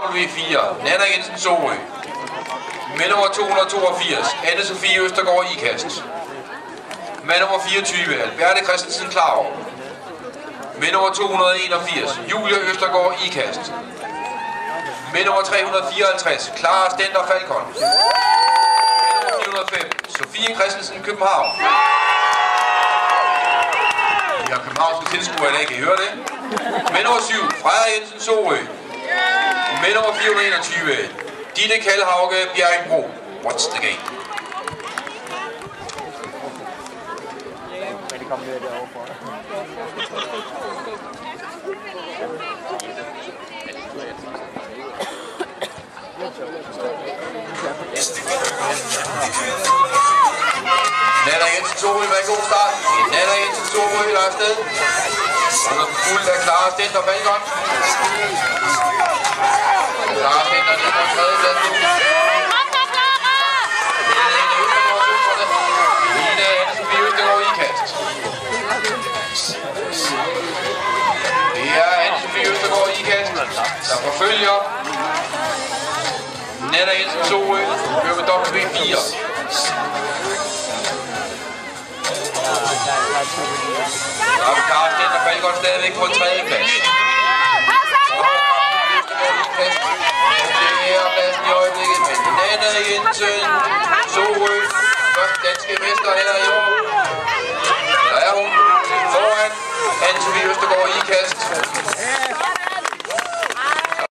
W4, Nana Jensen Sorø. Med nummer 282, Anne Sofie Østergaard Ikast. Med nummer 24, Alberte Christensen Klar. Med nummer 281, Julia Østergaard Ikast. Med nummer 354, Clara Stender Falcon. Med nummer 405, Sofie Christensen København. Vi har københavnske tilskuere i dag, kan I høre det? Med nummer 7, Freja Jensen Sorø. Med nummer 421, Ditte Kaldhauge Bjerringbro. What's the game? Men det kommer vi derovre for. Nana Jensen Sorø med en god start. Nana Jensen Torø der er afsted. Hun er fuldt af Clara Stenter valgånd. Clara Stenter ned på tredje plads nu. Line Anne Sofie Østergaard Ikast. Det er Anne Sofie Østergaard Ikast, der forfølger Nana Jensen Sorø, kører med W4. Der er Karsten og Falcon stadigvæk på en tredje plads. Det er pladsen i øjeblikket, Jensen, Sorø, første danske mester her i år.